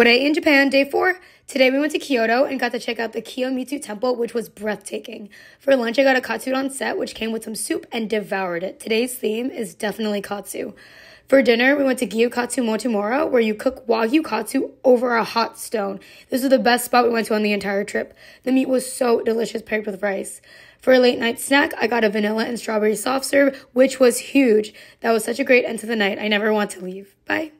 What I ate in Japan, day four. Today we went to Kyoto and got to check out the Kiyomizu Temple, which was breathtaking. For lunch, I got a katsudon set, which came with some soup and devoured it. Today's theme is definitely katsu. For dinner, we went to Gyukatsu Motomura, where you cook wagyu katsu over a hot stone. This was the best spot we went to on the entire trip. The meat was so delicious paired with rice. For a late night snack, I got a vanilla and strawberry soft serve, which was huge. That was such a great end to the night. I never want to leave. Bye.